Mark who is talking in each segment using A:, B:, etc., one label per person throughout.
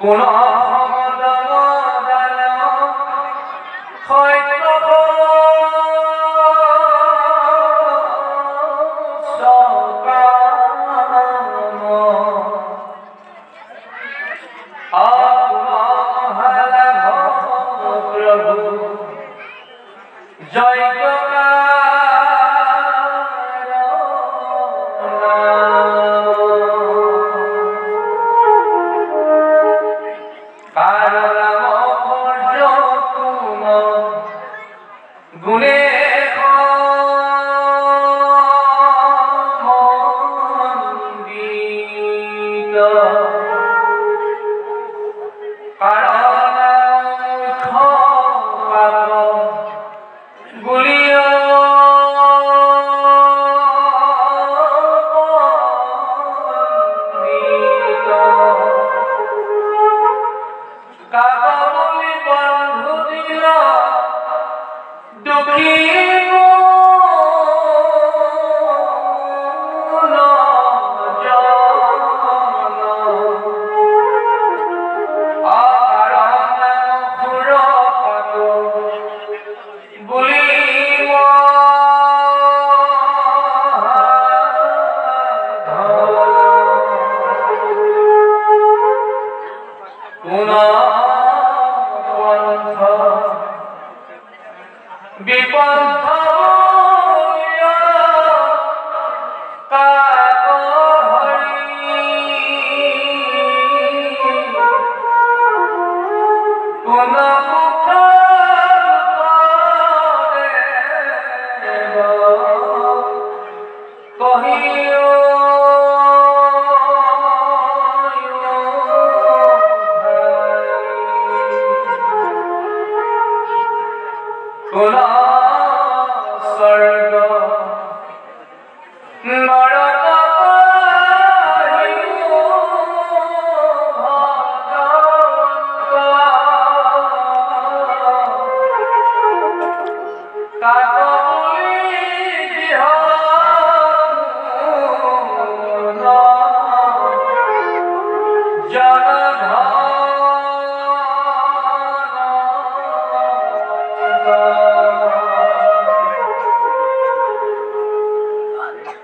A: Jay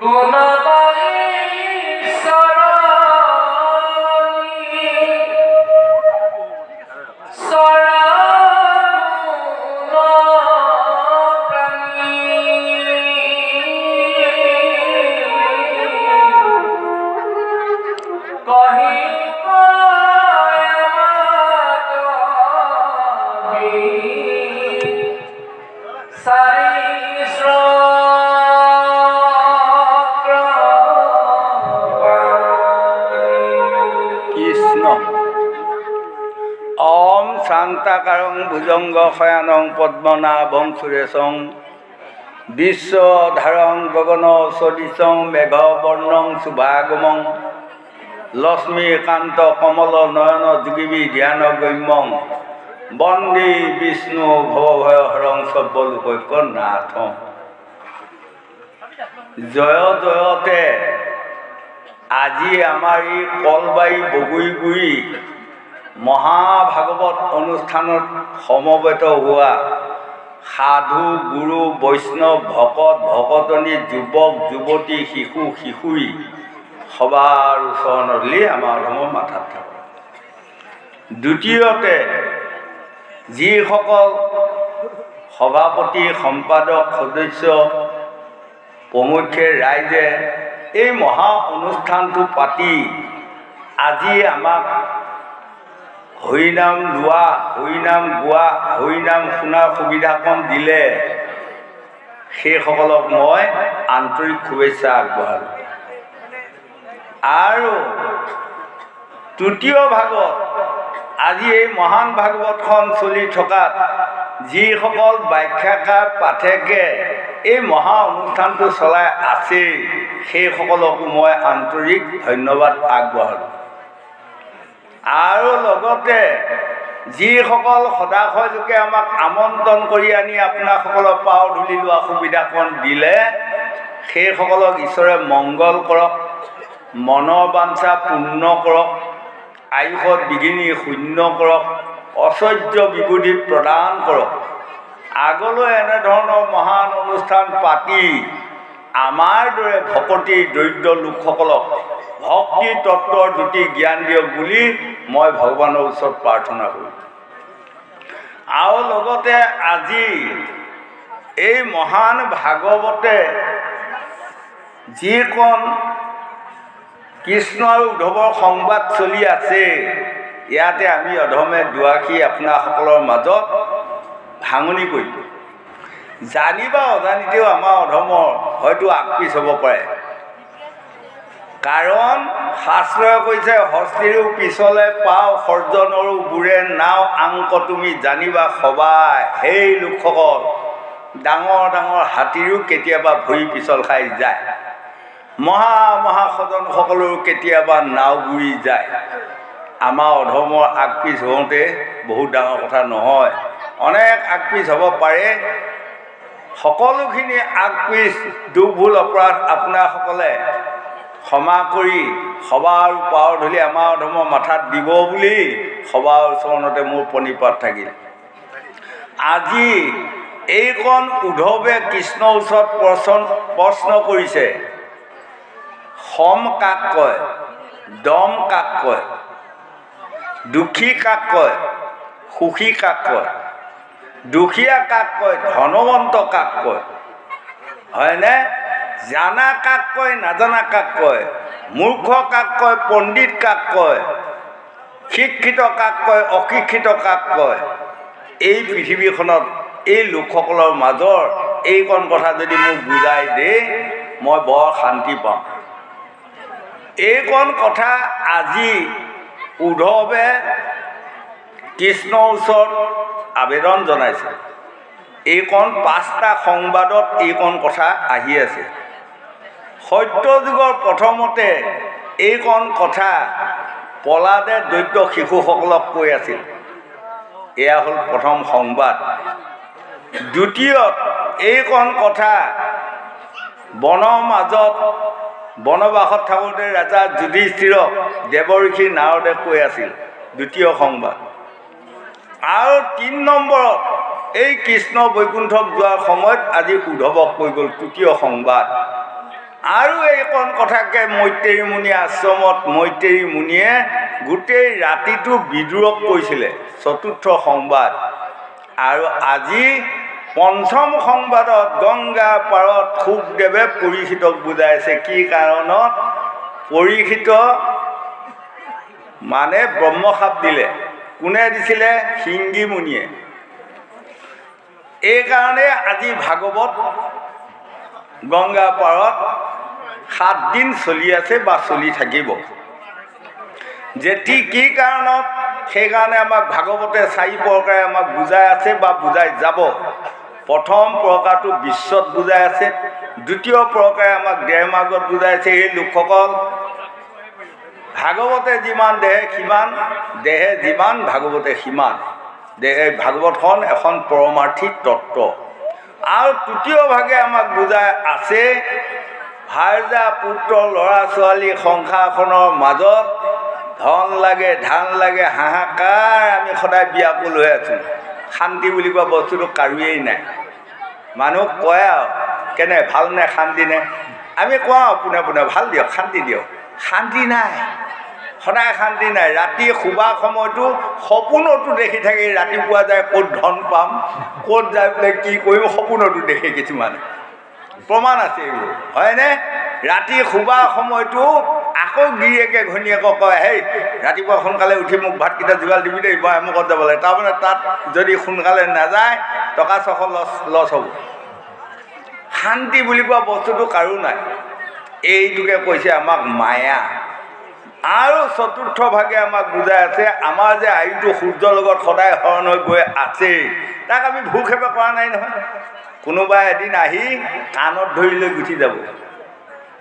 B: Oh, my God. ভুজঙ্গ শয়ানং পদ্মনাভং সুৰেশং বিশ্বধাৰং গগন সদৃশং মেঘবৰ্ণং শুভাগমং। লক্ষ্মীকান্ত কমল নয়ন যোগীবী ধ্যান গম্যং বন্দে বিষ্ণু ভৱভয় হৰং সৰ্বলোকৈক নাথ জয় জয়তে আজি আমাৰ এই কলবাৰী বগৰীগুৰি মহাভাগৱত অনুষ্ঠানত সমবেত হোৱা সাধু গুৰু বৈষ্ণৱ ভকত ভকতনী যুৱক যুৱতী শিশু শিশুৰী সবাৰ ওচৰণলৈ আমাৰ ধৰ্মৰ মাথাত থাকক। দ্বিতীয়তে যিসকল সভাপতি সম্পাদক সদস্য প্ৰমুখ্যে ৰাইজে এই মহা অনুষ্ঠানটো পাতি আজি আমাক হৰিনাম লোৱা হৰিনাম গোৱা হৰিনাম শুনাৰ সুবিধাকণ দিলে সেইসকলক মই আন্তৰিক শুভেচ্ছা আগবঢ়ালোঁ। আৰু তৃতীয় ভাগত আজি এই মহান ভাগৱতখন চলি থকাত যিসকল ব্যাখ্যাকাৰ পাঠকে এই মহা অনুষ্ঠানটো চলাই আছেই সেইসকলকো মই আন্তৰিক ধন্যবাদ আগবঢ়ালোঁ। আৰু লগতে যিসকল সদাশয় লোকে আমাক আমন্ত্ৰণ কৰি আনি আপোনাসকলৰ পাও ধূলি লোৱা সুবিধাকণ দিলে সেইসকলক ঈশ্বৰে মংগল কৰক মনৰ বাঞ্ছা পূৰ্ণ কৰক আয়ুষত বিঘিনি শূন্য কৰক অচৰ্য বিবুধি প্ৰদান কৰক। আগলৈ এনেধৰণৰ মহান অনুষ্ঠান পাতি আমাৰ দৰে ভকতি দৰিদ্ৰ লোকসকলক ভক্তি তত্ত্বৰ জ্যোতি জ্ঞান দিয়ক বুলি মই ভগৱানৰ ওচৰত প্ৰাৰ্থনা কৰোঁ। আৰু লগতে আজি এই মহান ভাগৱতে যিকণ কৃষ্ণ আৰু উদ্ধৱৰ সংবাদ চলি আছে ইয়াতে আমি অধমে দুৱাষী আপোনাসকলৰ মাজত ভাঙনি কৰিলোঁ। জানি বা অজানিতেও আমাৰ অধমৰ হয়তো আগপিছ হ'ব পাৰে। কাৰণ শাস্ত্ৰই কৈছে হস্তিৰো পিছলে পাও সৰ্জনৰো বুৰে নাও আংক তুমি জানিবা সবাই সেই লোকসকল। ডাঙৰ ডাঙৰ হাতীৰো কেতিয়াবা ভৰি পিছল খাই যায়। মহা মহাসজনসকলৰো কেতিয়াবা নাও বুৰি যায়। আমাৰ অধৰ্মৰ আগপিছ হওঁতে বহুত ডাঙৰ কথা নহয়। অনেক আগপিছ হ'ব পাৰে। সকলোখিনি আগপিছ দুখ ভুল অপৰাধ আপোনাৰসকলে ক্ষমা কৰি সবাৰ পাৰ ধৰি আমাৰ অধৰ্মৰ মাথাত দিব বুলি সবাৰ ওচৰণতে মোৰ প্ৰণিপাত থাকিল। আজি এইকণ উদ্ধৱে কৃষ্ণৰ ওচৰত প্ৰশ্ন প্ৰশ্ন কৰিছে। সম কাক কয়? দম কাক কয়? দুখী কাক কয়? সুখী কাক কয়? দুখীয়া কাক কয়? ধনৱন্ত কাক কয়? হয়নে? জানা কাক কয় নাজানা কাক কয় মূৰ্খ কাক কয় পণ্ডিত কাক কয় শিক্ষিত কাক কয় অশিক্ষিত কাক কয় এই পৃথিৱীখনত এই লোকসকলৰ মাজৰ এইকণ কথা যদি মোক বুজাই দিয়ে মই বৰ শান্তি পাওঁ এইকণ কথা আজি উদ্ধৱে কৃষ্ণৰ ওচৰত আবেদন জনাইছে। এইকণ পাঁচটা সংবাদত এইকণ কথা আহি আছে। সত্য যুগৰ প্ৰথমতে এইকণ কথা পলাদে দৈত্য শিশুসকলক কৈ আছিল। এয়া হ'ল প্ৰথম সংবাদ। দ্বিতীয়ত এইকণ কথা বনৰ মাজত বনবাসত থাকোঁতে ৰাজা যুধিষ্ঠিৰক দেৱঋষি নাৰদে কৈ আছিল দ্বিতীয় সংবাদ। আৰু তিনি নম্বৰত এই কৃষ্ণ বৈকুণ্ঠক যোৱাৰ সময়ত আজি উদ্ধৱক কৈ গ'ল তৃতীয় সংবাদ। আৰু এইকণ কথাকে মৈত্ৰেয়ী মুনিয়ে আশ্ৰমত মৈত্ৰেয়ী মুনিয়ে গোটেই ৰাতিটো বিদ্ৰোহ কৰিছিলে চতুৰ্থ সংবাদ। আৰু আজি পঞ্চম সংবাদত গংগা পাৰত সুখদেৱে পৰীক্ষিতক বুজাইছে। কি কাৰণত? পৰীক্ষিত মানে ব্ৰহ্মসাপ দিলে। কোনে দিছিলে? সিংগী মুনিয়ে। এইকাৰণে আজি ভাগৱত গংগা পাৰত সাতদিন চলি আছে বা চলি থাকিব। যেতি কি কাৰণত সেইকাৰণে আমাক ভাগৱতে চাৰি প্ৰকাৰে আমাক বুজাই আছে বা বুজাই যাব। প্ৰথম প্ৰকাৰটো বিশ্বত বুজাই আছে দ্বিতীয় প্ৰকাৰে আমাক দেহ মাৰ্গত বুজাইছে এই লোকসকল। ভাগৱতে যিমান দেহে সিমান দেহে যিমান ভাগৱতে সিমান। দেহে ভাগৱতখন এখন পৰমাৰ্থিক তত্ত্ব। আৰু তৃতীয় ভাগে আমাক বুজাই আছে ভাৰ্যা পুত্ৰ ল'ৰা ছোৱালী সংসাৰখনৰ মাজত ধন লাগে ধান লাগে হাহাকাৰ আমি সদায় বিয়াকো লৈ আছোঁ। শান্তি বুলি কোৱা বস্তুটো কাৰোৱেই নাই। মানুহ কয় আৰু কেনে ভালনে শান্তি নে আমি কওঁ আৰু পোনে পোনে ভাল দিয়ক শান্তি দিয়ক। শান্তি নাই। সদায় শান্তি নাই। ৰাতি শুবা সময়তো সপোনতো দেখি থাকি ৰাতিপুৱা যায় ক'ত ধন পাম ক'ত যাই পেলাই কি কৰিম সপোনতো দেখে কিছুমানে। প্ৰমাণ আছে এইবোৰ। হয়নে? ৰাতি শুবা সময়তো আকৌ গিৰিয়েকে ঘৈণীয়েকক কয় হেই ৰাতিপুৱা সোনকালে উঠি মোক ভাতকেইটা যোগাৰ দিবি দেই মই আমুকত যাব লাগে। তাৰমানে তাত যদি সোনকালে নাযায় টকা ছশ লছ লছ হ'ব। শান্তি বুলি কোৱা বস্তুটো কাৰো নাই। এইটোকে কৈছে আমাক মায়া। আৰু চতুৰ্থ ভাগে আমাক বুজাই আছে আমাৰ যে আয়ুটো সূৰ্যৰ লগত সদায় হৰণ হৈ গৈ আছেই। তাক আমি ভূক্ষেপে কৰা নাই নহয়। কোনোবাই এদিন আহি কাণত ধৰি লৈ গুচি যাব।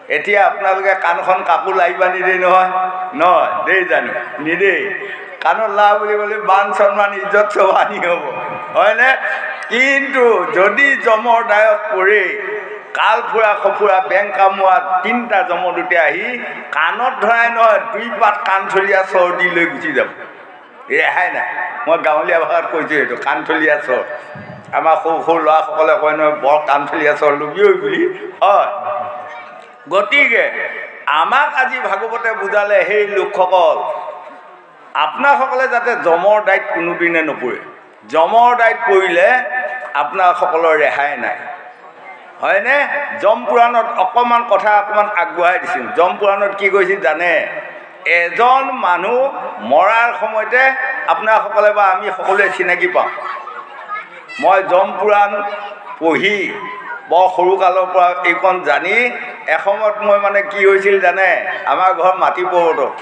B: এতিয়া আপোনালোকে কাণখন কাপোৰ লাগিব নিদেই নহয়। নহয় দেই জানো নিদেই কাণত লা বুলি ক'লে বান সন্মান ইজ্জত চব আনি হ'ব। হয়নে? কিন্তু যদি জমৰ দায়ত পৰে কাল ফুৰা সফুৰা বেং কামোৰা তিনিটা জমদূতে আহি কাণত ধৰাই নহয় দুই পাত কাণথলীয়া চৰ দি লৈ গুচি যাব। ৰেহাই নাই। মই গাঁৱলীয়া ভাষাত কৈছোঁ এইটো কাণথলীয়া চৰ। আমাৰ সৰু সৰু ল'ৰাসকলে কয় নহয় বৰ কাণথলীয়া চৰ লুবিঐ বুলি। হয়। গতিকে আমাক আজি ভাগৱতে বুজালে সেই লোকসকল আপোনাৰসকলে যাতে জমৰ দায়িত্ব কোনোদিনে নপৰে। জমৰ দায়িত্ব পৰিলে আপোনাৰসকলৰ ৰেহাই নাই। হয়নে? যম পুৰাণত অকণমান কথা অকণমান আগবঢ়াই দিছোঁ। যম পুৰাণত কি কৈছিল জানে? এজন মানুহ মৰাৰ সময়তে আপোনাৰসকলে বা আমি সকলোৱে চিনাকি পাওঁ। মই যম পুৰাণ পঢ়ি বৰ সৰুকালৰ পৰা এইখন জানি এসময়ত মই মানে কি হৈছিল জানে? আমাৰ ঘৰ মাটি পৰ্বতত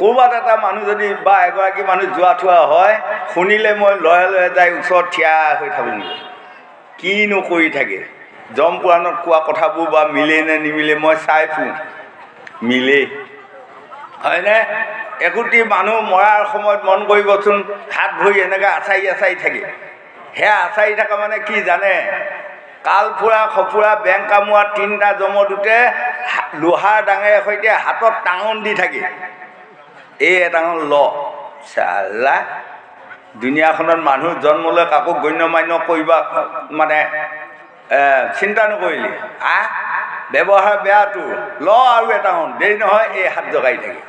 B: ক'ৰবাত এটা মানুহ যদি বা এগৰাকী মানুহ যোৱা থোৱা হয় শুনিলে মই লয়ে লয়ে যাই ওচৰত থিয় হৈ থাকোঁগৈ। কিনো কৰি থাকে? যম পুৰাণত কোৱা কথাবোৰ বা মিলে নে নিমিলে মই চাই ফুৰোঁ। মিলেই হয়নে? একোটি মানুহ মৰাৰ সময়ত মন কৰিবচোন হাত ভৰি এনেকৈ আচাৰি আচাৰি থাকে। সেয়া আচাৰি থকা মানে কি জানে? কাল ফুৰা সফুৰা বেং কামোৰা তিনিটা জমদূতে লোহাৰ ডাঙেৰে সৈতে হাতত টাঙন দি থাকে। এই এটাঙন ল। চালা দুনীয়াখনত মানুহ জন্ম লৈ কাকো গণ্যমান্য কৰিবা মানে চিন্তা নকৰিলি। আহ ব্যৱহাৰ বেয়াটো। ল আৰু এটাঙন দেৰি নহয় এই হাত জগাই থাকে।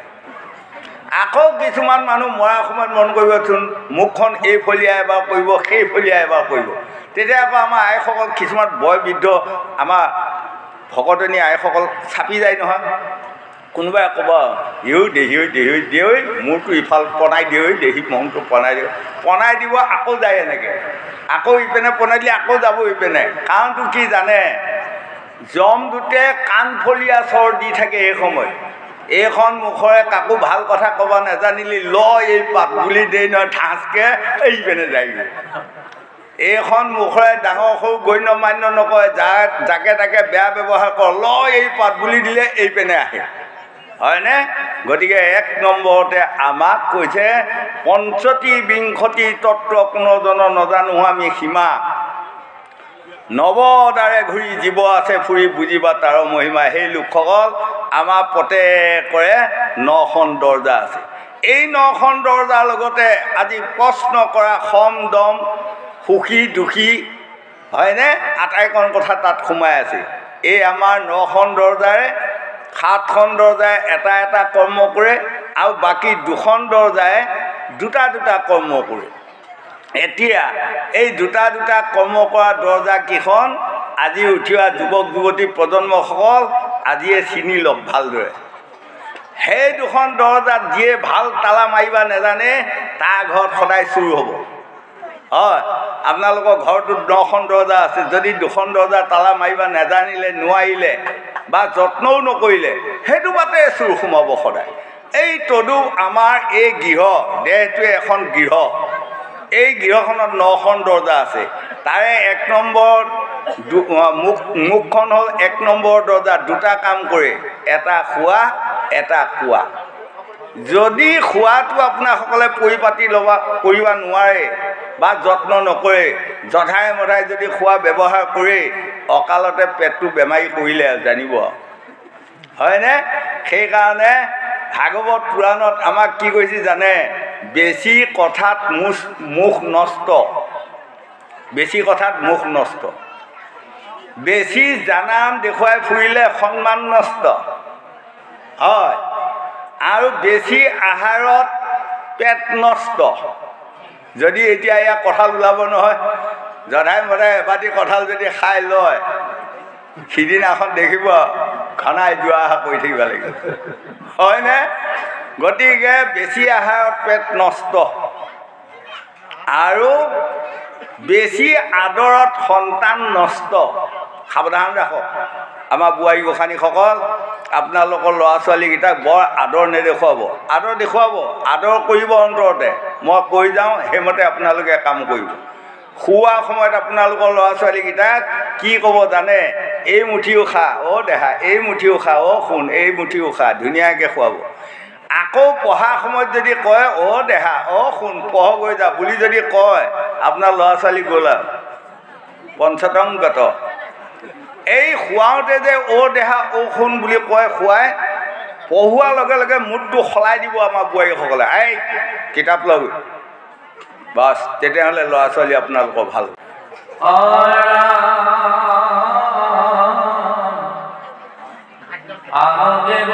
B: আকৌ কিছুমান মানুহ মৰাৰ সময়ত মন কৰিবচোন মুখখন এই ফলীয়া এবাৰ কৰিব সেই ফলীয়া এবাৰ কৰিব। তেতিয়া আকৌ আমাৰ আইসকল কিছুমান বয় বৃদ্ধ আমাৰ ভকতনী আইসকল চাপি যায় নহয়। কোনোবাই ক'ব ইউ দেহি ঐ দেহি মূৰটো ইফাল পনাই ঐ দেহি মংটো পনাই দিয়ে। পনাই দিব আকৌ যায় এনেকৈ। আকৌ ইপিনে পনাই দিলে আকৌ যাব ইপিনে। কাৰণটো কি জানে? জমদূতে কাণফলীয়া চৰ দি থাকে এই সময়। এইখন মুখৰে কাকো ভাল কথা ক'ব নাজানিলি ল এই পাত বুলি দেই নহয় ঠাঁচকৈ এই পিনে যায়গৈ। এইখন মুখৰে ডাঙৰ সৰু গণ্য মান্য নকয় যাক যাকে তাকে বেয়া ব্যৱহাৰ কৰ ল এই পাত বুলি দিলে এই পিনে আহে। হয়নে? গতিকে এক নম্বৰতে আমাক কৈছে পঞ্চতি বিংশতি তত্ত্ব কোনোজন নজানো আমি সীমা। নৱদাৰে ঘূৰি জীৱ আছে ফুৰি বুজিবা তাৰ মহিমা। সেই লোকসকল আমাৰ পতে কৰে নখন দৰ্জা আছে। এই নখন দৰ্জাৰ লগতে আজি প্ৰশ্ন কৰা সম দম সুখী দুখী হয়নে? আটাইকণ কথা তাত সোমাই আছে। এই আমাৰ নখন দৰ্জাৰে সাতখন দৰ্জাই এটা এটা কৰ্ম কৰে আৰু বাকী দুখন দৰ্জাই দুটা দুটা কৰ্ম কৰে। এতিয়া এই দুটা দুটা কৰ্ম কৰা দৰ্জা কেইখন আজি উঠি অহা যুৱক যুৱতী প্ৰজন্মসকল আজিয়ে চিনি লওক ভালদৰে। সেই দুখন দৰ্জাত যিয়ে ভাল তালা মাৰিবা নাজানে তাৰ ঘৰত সদায় চুৰ হ'ব। হয় আপোনালোকৰ ঘৰটোত দহখন দৰ্জা আছে যদি দুখন দৰ্জা তালা মাৰিবা নাজানিলে নোৱাৰিলে বা যত্নও নকৰিলে সেইটো বাটে চুৰ সোমাব সদায়। এই তদু আমাৰ এই গৃহ দেহটোৱে এখন গৃহ। এই গৃহখনত নখন দৰ্জা আছে। তাৰে এক নম্বৰ মুখ মুখখন হ'ল এক নম্বৰ দৰ্জা দুটা কাম কৰে এটা খোৱা এটা খোৱা যদি খোৱাটো আপোনাৰসকলে পৰিপাতি ল'বা কৰিব নোৱাৰে বা যত্ন নকৰে জধাই মধাই যদি খোৱা ব্যৱহাৰ কৰে অকালতে পেটটো বেমাৰী কৰিলে জানিব। হয়নে? সেইকাৰণে ভাগৱত পুৰাণত আমাক কি কৈছে জানে? বেছি কথাত মুখ মুখ নষ্ট। বেছি কথাত মুখ নষ্ট। বেছি জানাম দেখুৱাই ফুৰিলে সন্মান নষ্ট। হয়। আৰু বেছি আহাৰত পেট নষ্ট। যদি এতিয়া ইয়াৰ কঁঠাল ওলাব নহয় জধাই মধাই এবাটি কঁঠাল যদি খাই লয় সিদিনাখন দেখিব ঘনাই যোৱা অহা কৰি থাকিব লাগিব। হয়নে? গতিকে বেছি আহাৰত পেট নষ্ট। আৰু বেছি আদৰত সন্তান নষ্ট। সাৱধান ৰাখক। আমাৰ বোৱাৰী গোসাঁনীসকল আপোনালোকৰ ল'ৰা ছোৱালীকেইটাক বৰ আদৰ নেদেখুৱাব। আদৰ দেখুৱাব আদৰ কৰিব অন্তৰতে। মই কৈ যাওঁ সেইমতে আপোনালোকে কাম কৰিব। শোৱাৰ সময়ত আপোনালোকৰ ল'ৰা ছোৱালীকেইটাক কি ক'ব জানে? এই মুঠিও খা অ' দেহা এই মুঠিও খা অ' শুন এই মুঠিও খা ধুনীয়াকৈ খুৱাব আকৌ পঢ়াৰ সময়ত যদি কয় অ' দেহা অ' শুন পঢ় গৈ যা বুলি যদি কয় আপোনাৰ ল'ৰা ছোৱালী গ'ল আৰু। পঞ্চতংগত এই খুৱাওঁতে যে অ দেহা ঔ শুন বুলি কয় খুৱাই পঢ়োৱাৰ লগে লগে মুডটো সলাই দিব আমাৰ বোৱাৰীসকলে এই কিতাপ লগ বাছ তেতিয়াহ'লে ল'ৰা ছোৱালী আপোনালোকৰ ভাল
A: আনন্দেৱ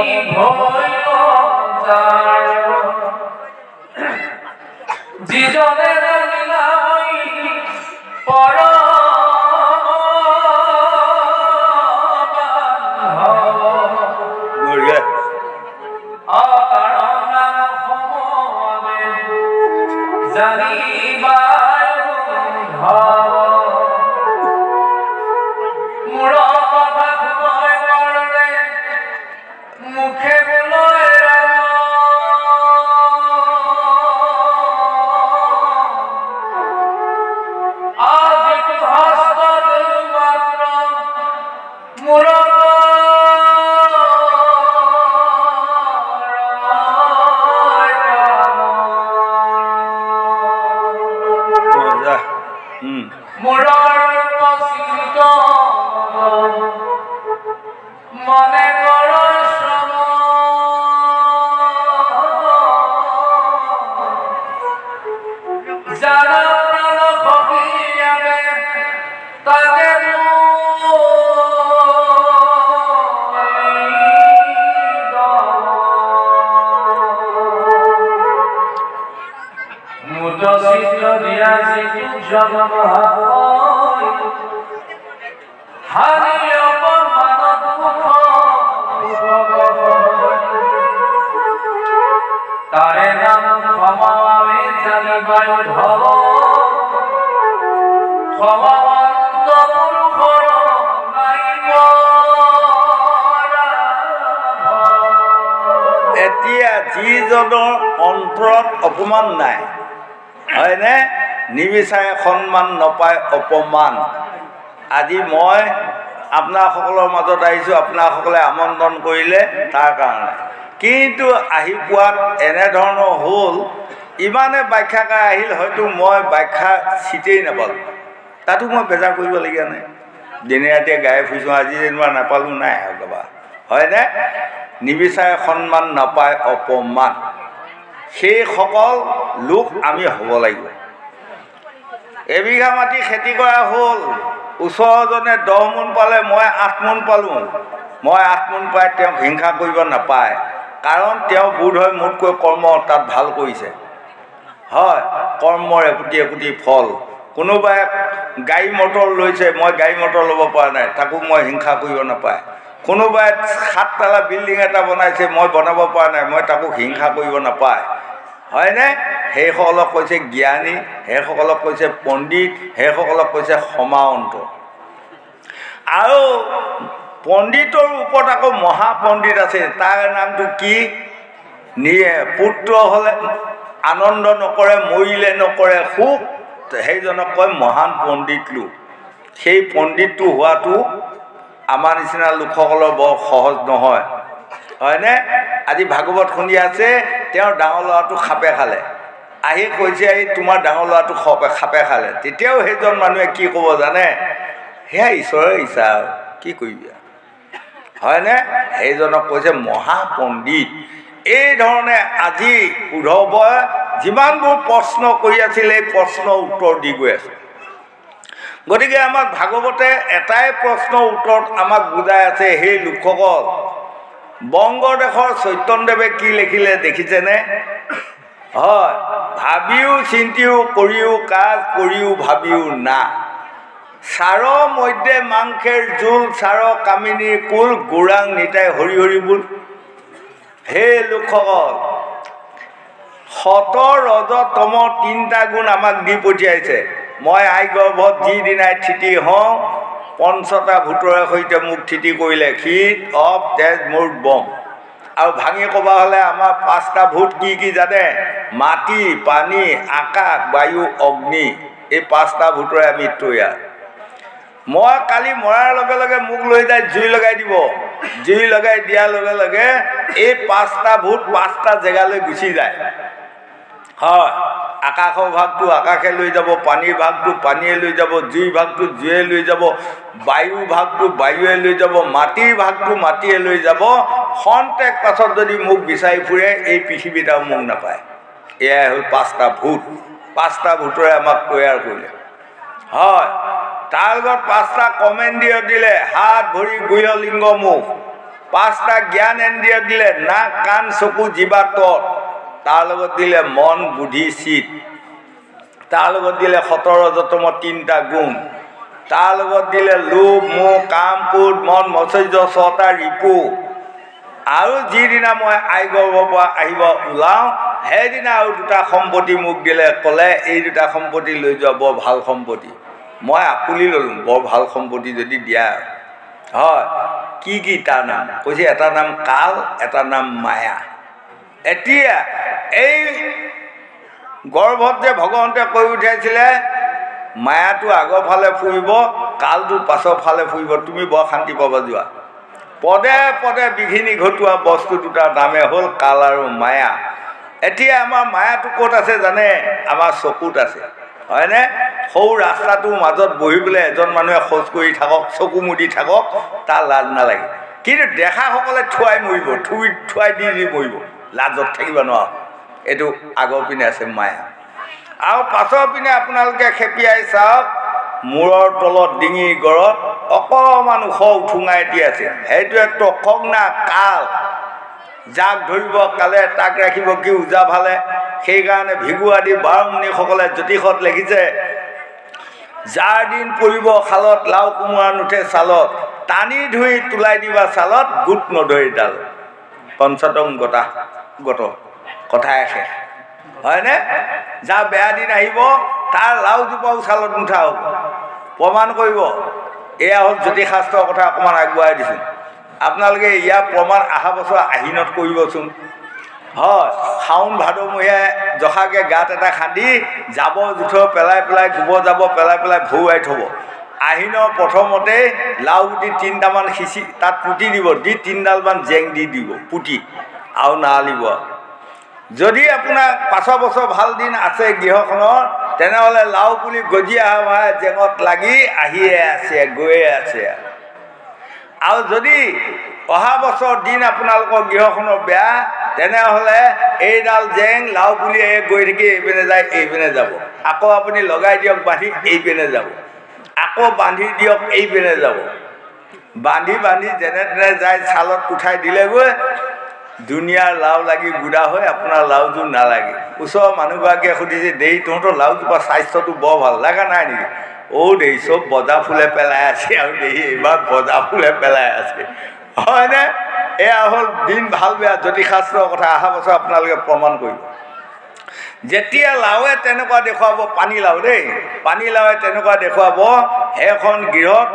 A: মতি
B: যিজনৰ অন্তৰত অপমান নাই হয়নে? নিবিচাৰে সন্মান নপায় অপমান। আজি মই আপোনাসকলৰ মাজত আহিছোঁ আপোনাসকলে আমন্ত্ৰণ কৰিলে তাৰ কাৰণে। কিন্তু আহি পোৱাত এনেধৰণৰ হ'ল ইমানে ব্যাখ্যাকাৰ আহিল হয়তো মই ব্যাখ্যা চিটেই নাপালোঁ। তাতো মই বেজাৰ কৰিবলগীয়া নাই। দিনে ৰাতিয়ে গাই ফুৰিছোঁ আজি যেনিবা নাপালোঁ নাই আৰু কাৰোবাৰ। হয়নে? নিবিচাৰে সন্মান নাপায় অপমান। সেইসকল লোক আমি হ'ব লাগিব। এবিঘা মাটি খেতি কৰা হ'ল। ওচৰজনে দহ মোন পালে মই আঠ মোন পালোঁ। মই আঠ মোন পাই তেওঁক হিংসা কৰিব নাপায়। কাৰণ তেওঁ বোধ হয় মোতকৈ কৰ্ম তাত ভাল কৰিছে। হয় কৰ্মৰ একোটি একোটি ফল। কোনোবাই গাড়ী মটৰ লৈছে মই গাড়ী মটৰ ল'ব পৰা নাই। তাকো মই হিংসা কৰিব নাপায়। কোনোবাই সাততলা বিল্ডিং এটা বনাইছে মই বনাব পৰা নাই মই তাকো হিংসা কৰিব নাপায়। হয়নে? সেইসকলক কৈছে জ্ঞানী সেইসকলক কৈছে পণ্ডিত সেইসকলক কৈছে সমাৱন্ত। আৰু পণ্ডিতৰ ওপৰত আকৌ মহাপণ্ডিত আছে তাৰ নামটো কি? নিয়ে পুত্ৰ হ'লে আনন্দ নকৰে মৰিলে নকৰে সুখ সেইজনক কয় মহান পণ্ডিত লোক। সেই পণ্ডিতটো হোৱাটো আমাৰ নিচিনা লোকসকলৰ বৰ সহজ নহয়। হয়নে? আজি ভাগৱত শুনি আছে তেওঁৰ ডাঙৰ ল'ৰাটো সাপে খালে। আহি কৈছে এই তোমাৰ ডাঙৰ ল'ৰাটো সপে সাপে খালে। তেতিয়াও সেইজন মানুহে কি ক'ব জানে? সেয়া ঈশ্বৰৰ ইচ্ছা আৰু কি কৰিবি হয়নে? সেইজনক কৈছে মহাপণ্ডিত। এই ধৰণে আজি উদ্ধৱে যিমানবোৰ প্ৰশ্ন কৰি আছিলে এই প্ৰশ্নৰ উত্তৰ দি গৈ আছে। গতিকে আমাক ভাগৱতে এটাই প্ৰশ্নৰ উত্তৰত আমাক বুজাই আছে সেই লোকসকল বংগদেশৰ চৈতন্যদেৱে কি লিখিলে দেখিছেনে? হয় ভাবিও চিন্তিও কৰিও কাজ কৰিও ভাবিও না। চাৰ মধ্যে মাংসেৰ জোল চাৰ কামিনীৰ কুল গোৰাং নিতাই হৰি হৰি বোল। হে লোকসকল সত ৰজ তম তিনিটা গুণ আমাক দি পঠিয়াইছে। মই আই গৰ্ভত যিদিনাই থিতি হওঁ পঞ্চটা ভূতৰে সৈতে মোক থিতি কৰিলে শীত অপ তেজ মোৰ বম। আৰু ভাঙি ক'বা হ'লে আমাৰ পাঁচটা ভূত কি কি জানে? মাটি পানী আকাশ বায়ু অগ্নি এই পাঁচটা ভূতৰে আমি তৈয়াৰ। মই কালি মৰাৰ লগে লগে মোক লৈ যায় জুই লগাই দিব। জুই লগাই দিয়াৰ লগে লগে এই পাঁচটা ভূত পাঁচটা জেগালৈ গুচি যায়। হয় আকাশৰ ভাগটো আকাশে লৈ যাব পানীৰ ভাগটো পানীয়ে লৈ যাব জুই ভাগটো জুয়ে লৈ যাব বায়ু ভাগটো বায়ুৱে লৈ যাব মাটিৰ ভাগটো মাটিয়ে লৈ যাব। খন্তেক পাছত যদি মোক বিচাৰি ফুৰে এই পৃথিৱীত আৰু মোক নাপায়। এয়াই হ'ল পাঁচটা ভূত। পাঁচটা ভূতৰে আমাক তৈয়াৰ কৰিলে। হয় তাৰ লগত পাঁচটা কমেণ্ডিয় দিলে হাত ভৰি গুহলিংগ মুখ। পাঁচটা জ্ঞান ইন্দ্ৰিয় দিলে নাক কাণ চকু জিভা তত তাৰ লগত দিলে মন বুদ্ধি চিত তাৰ লগত দিলে সোতৰ যতম তিনিটা গুণ। তাৰ লগত দিলে লোভ মোহ কাম ক্ৰোধ মন মচৰ্য ছটা ৰিপু। আৰু যিদিনা মই আইগৰ্ভৰ পৰা আহিব ওলাওঁ সেইদিনা আৰু দুটা সম্পত্তি মোক দিলে ক'লে এই দুটা সম্পত্তি লৈ যোৱা বৰ ভাল সম্পত্তি। মই আকুলি ল'লোঁ বৰ ভাল সম্পত্তি যদি দিয়া। হয় কি কি তাৰ নাম? কৈছে এটা নাম কাল এটা নাম মায়া। এতিয়া এই গৰ্ভত যে ভগৱন্তে কৈ উঠাইছিলে মায়াটো আগৰ ফালে ফুৰিব কালটো পাছৰ ফালে ফুৰিব তুমি বৰ শান্তি পাবা যোৱা। পদে পদে বিঘিনি ঘটোৱা বস্তু দুটাৰ নামে হ'ল কাল আৰু মায়া। এতিয়া আমাৰ মায়াটো ক'ত আছে জানে? আমাৰ চকুত আছে। হয়নে? সৰু ৰাস্তাটোৰ মাজত বহি পেলাই এজন মানুহে খোজ কৰি থাকক চকু মুদি থাকক তাৰ লাজ নালাগে। কিন্তু দেখাসকলে থুৱাই মৰিব থুই থুৱাই দি দি মৰিব। লাজত থাকিব নোৱাৰো। এইটো আগৰ পিনে আছে মায়া। আৰু পাছৰ পিনে আপোনালোকে খেপিয়াই চাওক মূৰৰ তলত ডিঙিৰ গড়ত অকণমান ওখ উঠুঙা এটি আছে। সেইটোৱে তখংনা কাল। যাক ধৰিব কালে তাক ৰাখিব কি ওজা ভালে। সেইকাৰণে ভিগু আদি বাৰমুনিসকলে জ্যোতিষত লিখিছে যাৰ দিন পৰিব শালত লাও কোমোৰা নুঠে ছালত টানি ধুই তোলাই দিবা ছালত গোট নধৰি ডাল। পঞ্চতং গতা। গত কথাই শেষ হয়নে? যাৰ বেয়া দিন আহিব তাৰ লাও জোপাও ছালত নুঠা হ'ব। প্ৰমাণ কৰিব। এয়া হ'ল জ্যোতিষাস্ত্ৰৰ কথা অকণমান আগবঢ়াই দিছোঁ। আপোনালোকে ইয়াৰ প্ৰমাণ অহা বছৰ আহিনত কৰিবচোন। হয় শাওণ ভাদমহীয়াই জহাকে গাত এটা খান্দি জাবৰ জোঁথৰ পেলাই পেলাই গোবৰ জাবৰ পেলাই পেলাই ভৰুৱাই থ'ব। আহিনৰ প্ৰথমতে লাও গুটি তিনিটামান সিঁচি তাত পুতি দিব দি তিনিডালমান জেং দি দিব পুতি। আৰু নালিব। যদি আপোনাৰ পাছৰ বছৰ ভাল দিন আছে গৃহখনৰ তেনেহ'লে লাও পুলি গজি অহা জেঙত লাগি আহিয়ে আছে গৈয়ে আছে। আৰু যদি অহা বছৰ দিন আপোনালোকৰ গৃহখনৰ বেয়া তেনেহ'লে এইডাল জেং লাও পুলি গৈ থাকি এইপিনে যায় এইপিনে যাব। আকৌ আপুনি লগাই দিয়ক বান্ধি এইপিনে যাব। আকৌ বান্ধি দিয়ক এইপিনে যাব। বান্ধি বান্ধি যেনে তেনে যায় ছালত উঠাই দিলেগৈ। দুনিয়াৰ লাও লাগি গুড়া হৈ আপোনাৰ লাওযোৰ নালাগে। ওচৰৰ মানুহগৰাকীয়ে সুধিছে দেই তহঁতৰ লাওজোপা স্বাস্থ্যটো বৰ ভাল লগা নাই নেকি? অ' দেই চব বজা ফুলে পেলাই আছে আৰু দেই এইবাৰ বজা ফুলে পেলাই আছে। হয়নে? এয়া হ'ল দিন ভাল বেয়া জ্যোতিষাস্ত্ৰৰ কথা। অহা বছৰ আপোনালোকে প্ৰমাণ কৰিব। যেতিয়া লাওৱে তেনেকুৱা দেখুৱাব পানী লাও দেই পানী লাওৱে তেনেকুৱা দেখুৱাব সেইখন গৃহত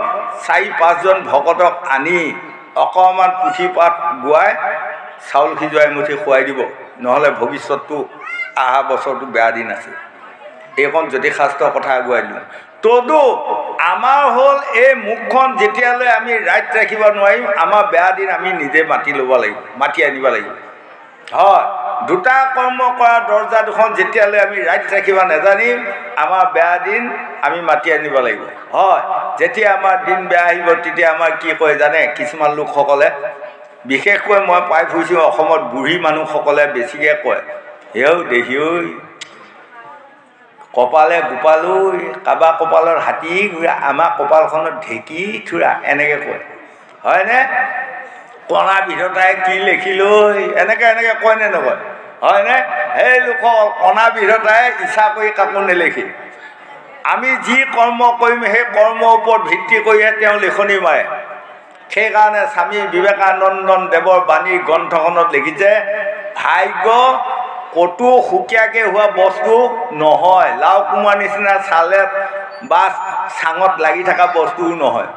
B: চাৰি পাঁচজন ভকতক আনি অকণমান পুথি পাত গোৱাই চাউল সিজোৱাই মুঠি খুৱাই দিব নহ'লে ভৱিষ্যতটো অহা বছৰটো বেয়া দিন আছে। এইখন জ্যোতিষাস্ত্ৰৰ কথা আগুৱাই দিওঁ তদু আমাৰ হ'ল এই মুখখন যেতিয়ালৈ আমি ৰাইট ৰাখিব নোৱাৰিম আমাৰ বেয়া দিন আমি নিজে মাতি ল'ব লাগিব মাতি আনিব লাগিব। হয় দুটা কৰ্ম কৰা দৰ্জা দুখন যেতিয়ালৈ আমি ৰাইট ৰাখিব নাজানিম আমাৰ বেয়া দিন আমি মাতি আনিব লাগিব। হয় যেতিয়া আমাৰ দিন বেয়া আহিব তেতিয়া আমাৰ কি কয় জানে কিছুমান লোকসকলে বিশেষকৈ মই পাই ফুৰিছোঁ অসমত বুঢ়ী মানুহসকলে বেছিকৈ কয় হেও দেহি ঐ কপালে গোপালৈ কাৰোবাৰ কপালত হাতী ঘূৰা আমাৰ কপালখনত ঢেঁকী থোৰা এনেকৈ কয়। হয়নে? কণা বিধতাই কি লিখিলৈ এনেকৈ এনেকৈ কয়নে নকয়? হয়নে? সেই লোকৰ কণা বিধতাই ইচ্ছা কৰি কাকো নেলেখি। আমি যি কৰ্ম কৰিম সেই কৰ্মৰ ওপৰত ভিত্তি কৰিহে তেওঁ লিখনি মাৰে। সেইকাৰণে স্বামী বিবেকানন্দন দেৱৰ বাণী গ্ৰন্থখনত লিখিছে ভাগ্য ক'তো সুকীয়াকৈ হোৱা বস্তু নহয়। লাও কোমোৱাৰ নিচিনা চালে বা চাঙত লাগি থকা বস্তুও নহয়।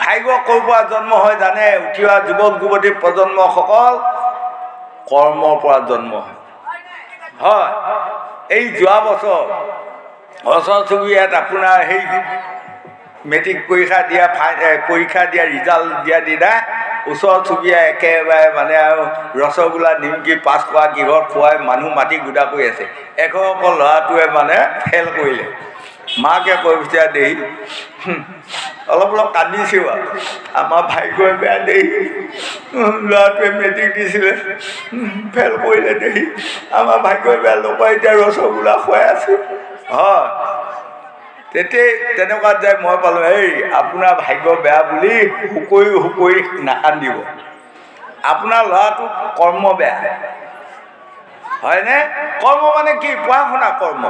B: ভাগ্য ক'ৰ পৰা জন্ম হয় জানে? উঠি অহা যুৱক যুৱতী প্ৰজন্মসকল কৰ্মৰ পৰা জন্ম হয়। হয় এই যোৱা বছৰ ওচৰ চুবুৰীয়াত আপোনাৰ সেই মেট্ৰিক পৰীক্ষা দিয়া ফাই পৰীক্ষা দিয়া ৰিজাল্ট দিয়া দিনা ওচৰ চুবুৰীয়া একেবাৰে মানে আৰু ৰসগোল্লা নিমকি পাছ কৰা কিহত খুৱাই মানুহ মাটি গোটা কৰি আছে। এঘৰকৰ ল'ৰাটোৱে মানে ফেল কৰিলে। মাকে কৈ পঠিয়া দেহি অলপ অলপ কান্দিছোঁ আৰু আমাৰ ভাগ্যই বেয়া দেহি ল'ৰাটোৱে মেট্ৰিক দিছিলে ফেল কৰিলে দেহি আমাৰ ভাগ্যই বেয়া লগৰ এতিয়া ৰসগোল্লা খুৱাই আছে। হয়। তেতিয়াই তেনেকুৱাত যায় মই পালোঁ এই আপোনাৰ ভাগ্য বেয়া বুলি শুকৰি শুকৰি নাকান্দিব। আপোনাৰ ল'ৰাটো কৰ্ম বেয়া। হয়নে? কৰ্ম মানে কি? পঢ়া শুনা কৰ্ম।